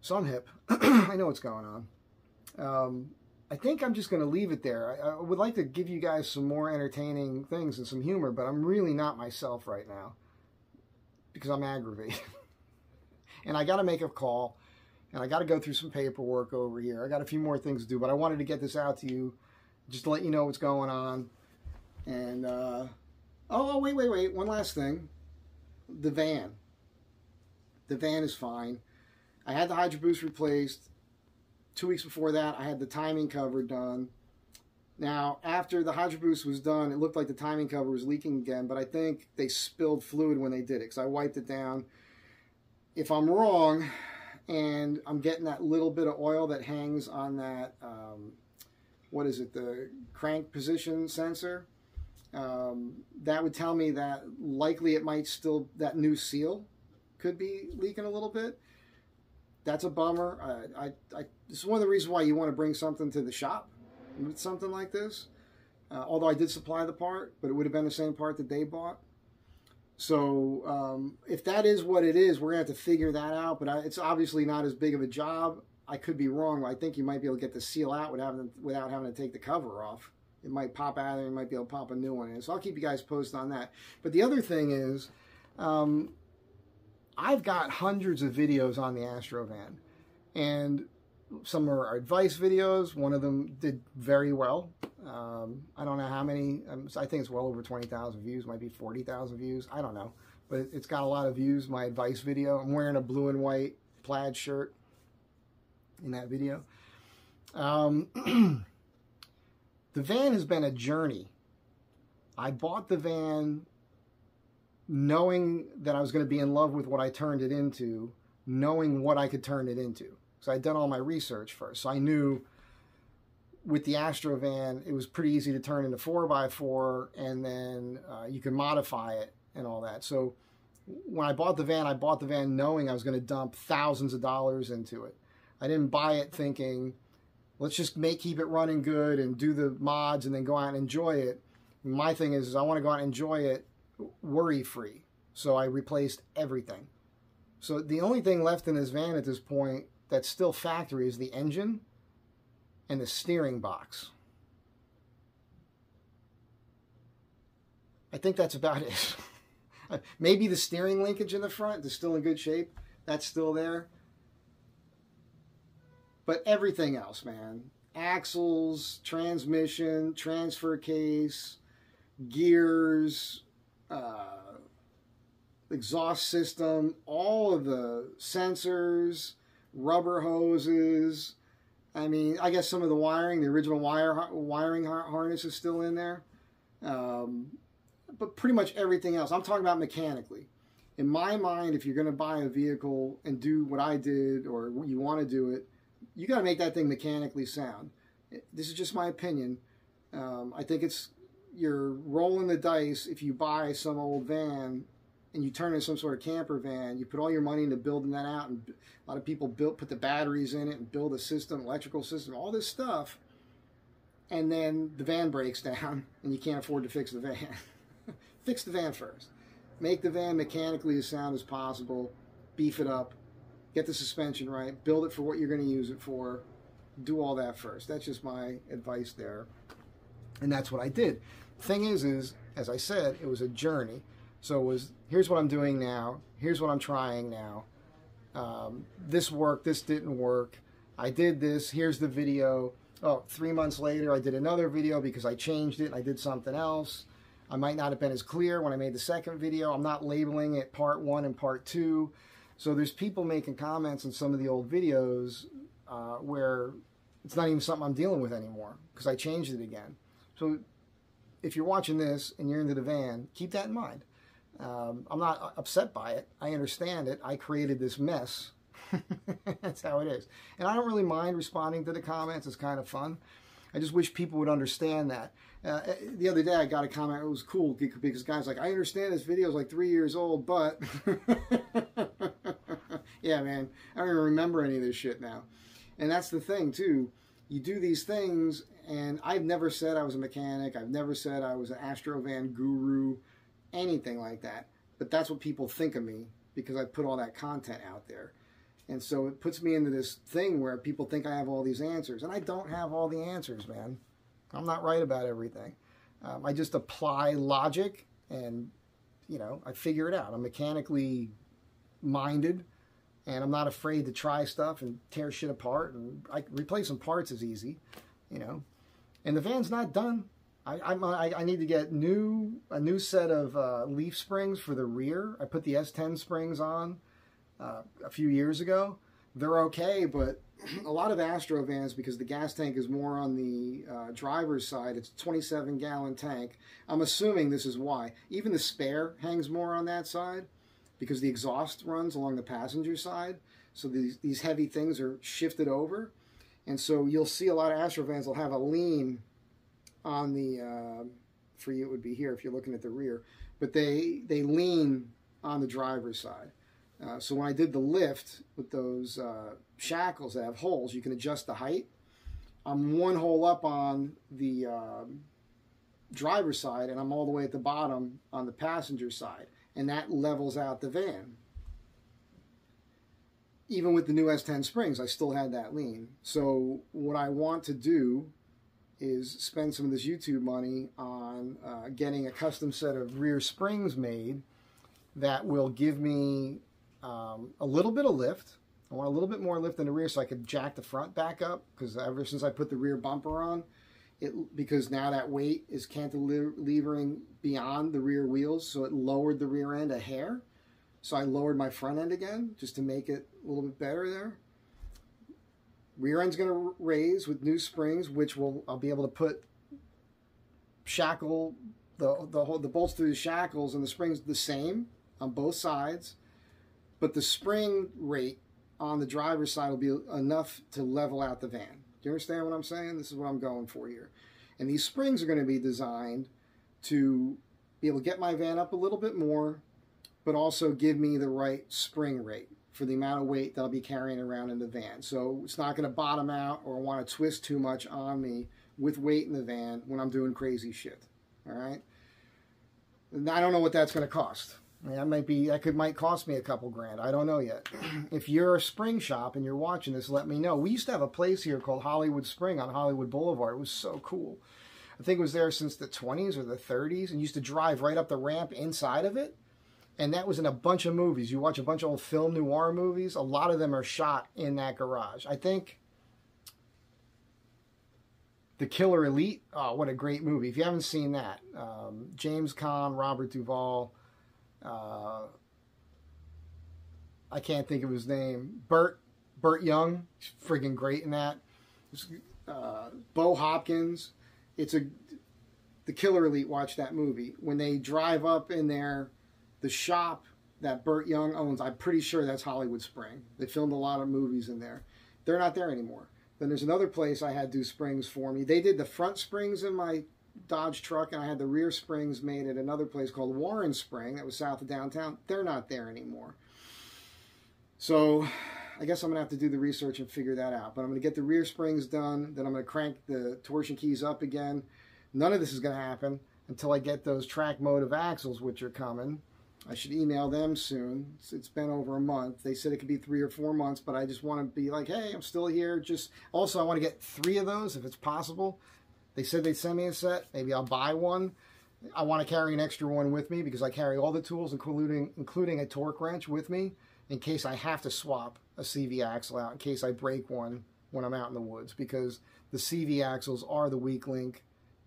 So I'm hip. [CLEARS THROAT] I know what's going on. Um, I think I'm just going to leave it there. I, I, would like to give you guys some more entertaining things and some humor, but I'm really not myself right now because I'm aggravated. [LAUGHS] and I got to make a call and I got to go through some paperwork over here. I got a few more things to do, but I wanted to get this out to you just to let you know what's going on. And, uh, oh, oh wait, wait, wait. One last thing. The van. The van is fine. I had the Hydro Boost replaced two weeks before that, I had the timing cover done. Now, after the Hydro Boost was done, it looked like the timing cover was leaking again, but I think they spilled fluid when they did it because I wiped it down. If I'm wrong, and I'm getting that little bit of oil that hangs on that, um, what is it, the crank position sensor, um, that would tell me that likely it might still, that new seal could be leaking a little bit that's a bummer. I, I, I, this is one of the reasons why you want to bring something to the shop with something like this. Uh, although I did supply the part, but it would have been the same part that they bought. So um, if that is what it is, we're going to have to figure that out. But I, it's obviously not as big of a job. I could be wrong. I think you might be able to get the seal out without having, without having to take the cover off. It might pop out and you might be able to pop a new one in. So I'll keep you guys posted on that. But the other thing is, um, I've got hundreds of videos on the Astrovan, and some are advice videos. One of them did very well. Um, I don't know how many. Um, I think it's well over 20,000 views, might be 40,000 views. I don't know. But it's got a lot of views, my advice video. I'm wearing a blue and white plaid shirt in that video. Um, [CLEARS THROAT] the van has been a journey. I bought the van knowing that I was going to be in love with what I turned it into, knowing what I could turn it into. So I'd done all my research first. So I knew with the Astrovan, it was pretty easy to turn into 4x4 and then uh, you can modify it and all that. So when I bought the van, I bought the van knowing I was going to dump thousands of dollars into it. I didn't buy it thinking, let's just make keep it running good and do the mods and then go out and enjoy it. My thing is, is I want to go out and enjoy it worry free. So I replaced everything. So the only thing left in this van at this point that's still factory is the engine and the steering box. I think that's about it. [LAUGHS] Maybe the steering linkage in the front is still in good shape. That's still there. But everything else, man. Axles, transmission, transfer case, gears, uh, exhaust system, all of the sensors, rubber hoses. I mean, I guess some of the wiring, the original wire wiring harness is still in there. Um, but pretty much everything else. I'm talking about mechanically. In my mind, if you're going to buy a vehicle and do what I did or you want to do it, you got to make that thing mechanically sound. This is just my opinion. Um, I think it's you're rolling the dice if you buy some old van and you turn it into some sort of camper van. You put all your money into building that out, and a lot of people built put the batteries in it and build a system, electrical system, all this stuff, and then the van breaks [LAUGHS] down and you can't afford to fix the van. [LAUGHS] fix the van first. Make the van mechanically as sound as possible, beef it up, get the suspension right, build it for what you're going to use it for, do all that first. That's just my advice there. And that's what I did. Thing is, is as I said, it was a journey. So it was here's what I'm doing now. Here's what I'm trying now. Um, this worked. This didn't work. I did this. Here's the video. Oh, three months later, I did another video because I changed it. And I did something else. I might not have been as clear when I made the second video. I'm not labeling it part one and part two. So there's people making comments in some of the old videos uh, where it's not even something I'm dealing with anymore because I changed it again. So if you're watching this and you're into the van, keep that in mind. Um, I'm not upset by it. I understand it. I created this mess. [LAUGHS] That's how it is. And I don't really mind responding to the comments. It's kind of fun. I just wish people would understand that. Uh, the other day I got a comment. It was cool because guys like, I understand this video is like three years old, but [LAUGHS] yeah, man, I don't even remember any of this shit now. And that's the thing too. You do these things, and I've never said I was a mechanic. I've never said I was an Astrovan guru, anything like that. But that's what people think of me because I put all that content out there. And so it puts me into this thing where people think I have all these answers. And I don't have all the answers, man. I'm not right about everything. Um, I just apply logic and, you know, I figure it out. I'm mechanically minded and I'm not afraid to try stuff and tear shit apart. And I, replacing parts is easy, you know. And the van's not done. I, I, I need to get new a new set of uh, leaf springs for the rear. I put the S10 springs on uh, a few years ago. They're okay, but [CLEARS THROAT] a lot of Astro vans, because the gas tank is more on the uh, driver's side, it's a 27 gallon tank. I'm assuming this is why. Even the spare hangs more on that side because the exhaust runs along the passenger side. So these, these heavy things are shifted over. And so you'll see a lot of Astro vans will have a lean on the, uh, for you it would be here if you're looking at the rear, but they, they lean on the driver's side. Uh, so when I did the lift with those uh, shackles that have holes, you can adjust the height. I'm one hole up on the um, driver's side and I'm all the way at the bottom on the passenger side and that levels out the van. Even with the new S10 springs, I still had that lean. So what I want to do is spend some of this YouTube money on uh, getting a custom set of rear springs made that will give me um, a little bit of lift. I want a little bit more lift in the rear so I could jack the front back up because ever since I put the rear bumper on, it, because now that weight is cantilevering beyond the rear wheels, so it lowered the rear end a hair. So I lowered my front end again just to make it a little bit better there. Rear end's going to raise with new springs, which will I'll be able to put shackle the the whole, the bolts through the shackles and the springs the same on both sides, but the spring rate on the driver's side will be enough to level out the van. Do you understand what I'm saying? This is what I'm going for here. And these springs are going to be designed to be able to get my van up a little bit more, but also give me the right spring rate for the amount of weight that I'll be carrying around in the van. So it's not going to bottom out or want to twist too much on me with weight in the van when I'm doing crazy shit. All right? And I don't know what that's going to cost. I mean, that might be that could might cost me a couple grand. I don't know yet. [CLEARS THROAT] if you're a spring shop and you're watching this, let me know. We used to have a place here called Hollywood Spring on Hollywood Boulevard. It was so cool. I think it was there since the 20s or the 30s, and used to drive right up the ramp inside of it. And that was in a bunch of movies. You watch a bunch of old film noir movies. A lot of them are shot in that garage. I think the Killer Elite. Oh, what a great movie! If you haven't seen that, um, James Caan, Robert Duvall uh, I can't think of his name. Burt Burt Young, friggin' great in that. Uh, Bo Hopkins. It's a the Killer Elite. Watch that movie when they drive up in there. The shop that Burt Young owns. I'm pretty sure that's Hollywood Spring. They filmed a lot of movies in there. They're not there anymore. Then there's another place I had do springs for me. They did the front springs in my Dodge truck, and I had the rear springs made at another place called Warren Spring that was south of downtown. They're not there anymore. So I guess I'm going to have to do the research and figure that out. But I'm going to get the rear springs done. Then I'm going to crank the torsion keys up again. None of this is going to happen until I get those track motive axles, which are coming. I should email them soon. It's, it's been over a month. They said it could be three or four months, but I just want to be like, hey, I'm still here. Just also, I want to get three of those if it's possible. They said they'd send me a set. Maybe I'll buy one. I want to carry an extra one with me because I carry all the tools, including including a torque wrench with me in case I have to swap a CV axle out, in case I break one when I'm out in the woods, because the CV axles are the weak link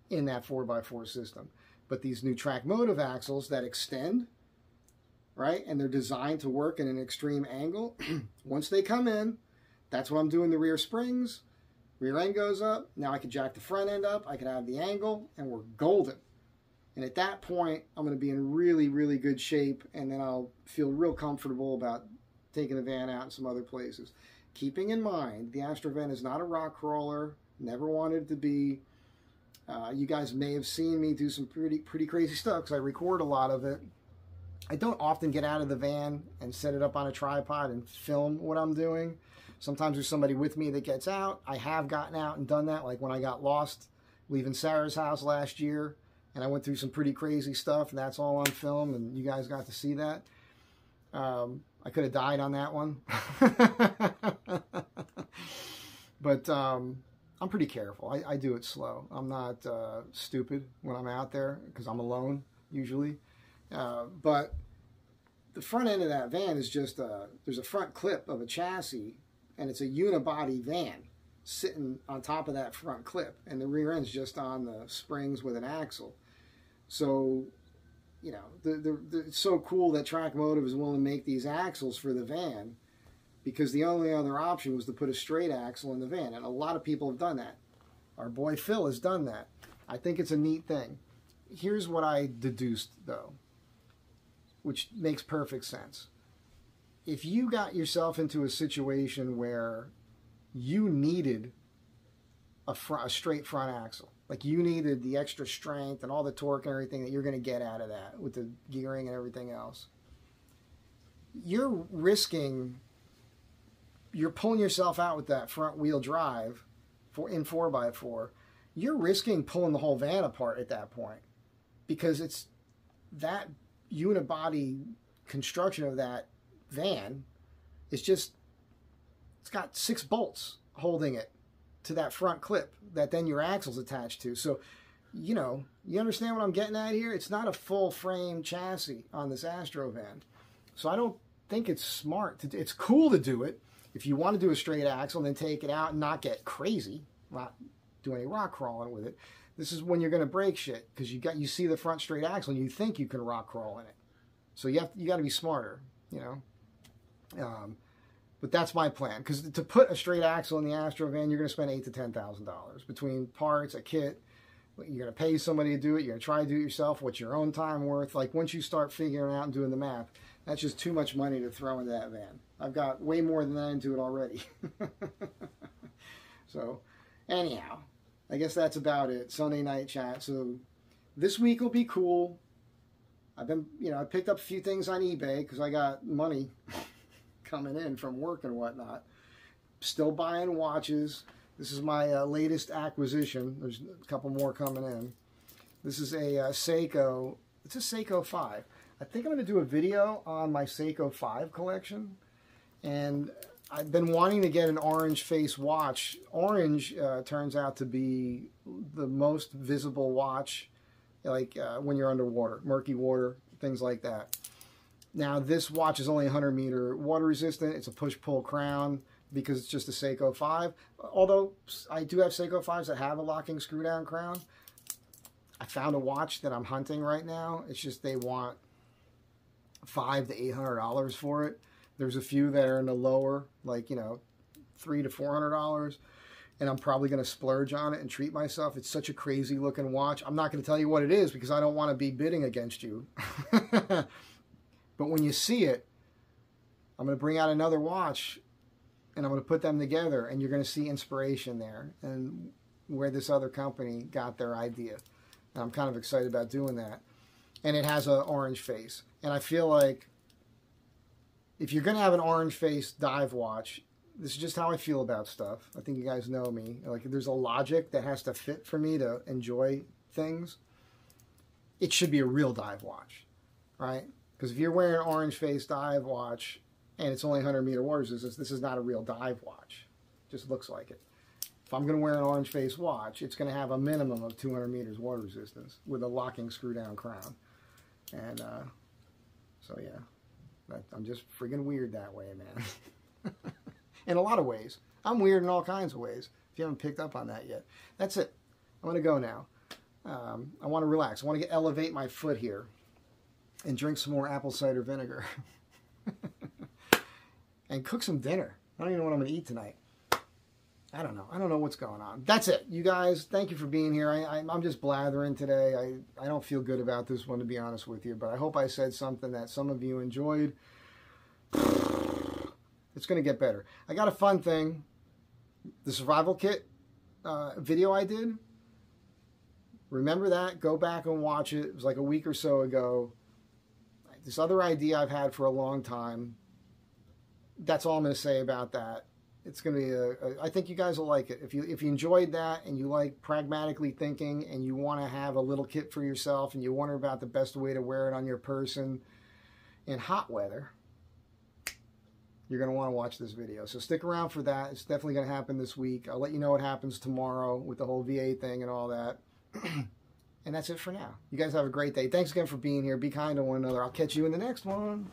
in that 4x4 system. But these new track motive axles that extend, right, and they're designed to work in an extreme angle, [CLEARS THROAT] once they come in, that's what I'm doing the rear springs. Rear end goes up. Now I can jack the front end up. I can have the angle, and we're golden. And at that point, I'm going to be in really, really good shape, and then I'll feel real comfortable about taking the van out in some other places. Keeping in mind, the Astrovan is not a rock crawler, never wanted to be. Uh, you guys may have seen me do some pretty, pretty crazy stuff because I record a lot of it. I don't often get out of the van and set it up on a tripod and film what I'm doing. Sometimes there's somebody with me that gets out. I have gotten out and done that, like when I got lost leaving Sarah's house last year and I went through some pretty crazy stuff, and that's all on film, and you guys got to see that. Um, I could have died on that one. [LAUGHS] but um, I'm pretty careful. I, I, do it slow. I'm not uh, stupid when I'm out there because I'm alone usually. Uh, but the front end of that van is just a, there's a front clip of a chassis, and it's a unibody van sitting on top of that front clip, and the rear end's just on the springs with an axle. So, you know, the, the, the, it's so cool that Track Motive is willing to make these axles for the van because the only other option was to put a straight axle in the van. And a lot of people have done that. Our boy Phil has done that. I think it's a neat thing. Here's what I deduced, though, which makes perfect sense. If you got yourself into a situation where you needed a, front, a straight front axle, like you needed the extra strength and all the torque and everything that you're going to get out of that with the gearing and everything else. You're risking, you're pulling yourself out with that front wheel drive for in 4x4. You're risking pulling the whole van apart at that point because it's that unibody construction of that van is just, it's got six bolts holding it to that front clip that then your axle's attached to. So, you know, you understand what I'm getting at here? It's not a full frame chassis on this Astro van. So I don't think it's smart. To, it's cool to do it. If you want to do a straight axle and then take it out and not get crazy, not do any rock crawling with it, this is when you're going to break shit because you got you see the front straight axle and you think you can rock crawl in it. So you have you got to be smarter, you know. Um, but that's my plan because to put a straight axle in the Astro van, you're going to spend eight to ten thousand dollars between parts, a kit. You're going to pay somebody to do it. You're going to try to do it yourself. What's your own time worth? Like once you start figuring out and doing the math, that's just too much money to throw into that van. I've got way more than that into it already. [LAUGHS] so, anyhow, I guess that's about it. Sunday night chat. So this week will be cool. I've been, you know, I picked up a few things on eBay because I got money. [LAUGHS] coming in from work and whatnot. Still buying watches. This is my uh, latest acquisition. There's a couple more coming in. This is a uh, Seiko. It's a Seiko 5. I think I'm going to do a video on my Seiko 5 collection. And I've been wanting to get an orange face watch. Orange uh, turns out to be the most visible watch like uh, when you're underwater, murky water, things like that. Now this watch is only 100 meter water resistant. It's a push-pull crown because it's just a Seiko 5. Although I do have Seiko 5s that have a locking screw down crown. I found a watch that I'm hunting right now. It's just they want five to eight hundred dollars for it. There's a few that are in the lower, like you know, three to four hundred dollars, and I'm probably going to splurge on it and treat myself. It's such a crazy looking watch. I'm not going to tell you what it is because I don't want to be bidding against you. [LAUGHS] But when you see it, I'm going to bring out another watch and I'm going to put them together and you're going to see inspiration there and where this other company got their idea. And I'm kind of excited about doing that. And it has an orange face. And I feel like if you're going to have an orange face dive watch, this is just how I feel about stuff. I think you guys know me. Like there's a logic that has to fit for me to enjoy things. it should be a real dive watch, right? Because if you're wearing an orange face dive watch and it's only 100 meter water resistance, this is not a real dive watch. It just looks like it. If I'm going to wear an orange face watch, it's going to have a minimum of 200 meters water resistance with a locking screw down crown. And uh, so, yeah, I'm just freaking weird that way, man. [LAUGHS] in a lot of ways. I'm weird in all kinds of ways, if you haven't picked up on that yet. That's it. I'm going to go now. Um, I want to relax. I want to elevate my foot here and drink some more apple cider vinegar [LAUGHS] and cook some dinner. I don't even know what I'm going to eat tonight. I don't know. I don't know what's going on. That's it. You guys, thank you for being here. I, am just blathering today. I, I don't feel good about this one, to be honest with you, but I hope I said something that some of you enjoyed. [SIGHS] It's going to get better. I got a fun thing. The survival kit uh, video I did. Remember that? Go back and watch it. It was like a week or so ago. This other idea I've had for a long time. That's all I'm going to say about that. It's going to be a, a. I think you guys will like it. If you if you enjoyed that and you like pragmatically thinking and you want to have a little kit for yourself and you wonder about the best way to wear it on your person in hot weather, you're going to want to watch this video. So stick around for that. It's definitely going to happen this week. I'll let you know what happens tomorrow with the whole VA thing and all that. [CLEARS THROAT] and that's it for now. You guys have a great day. Thanks again for being here. Be kind to one another. I'll catch you in the next one.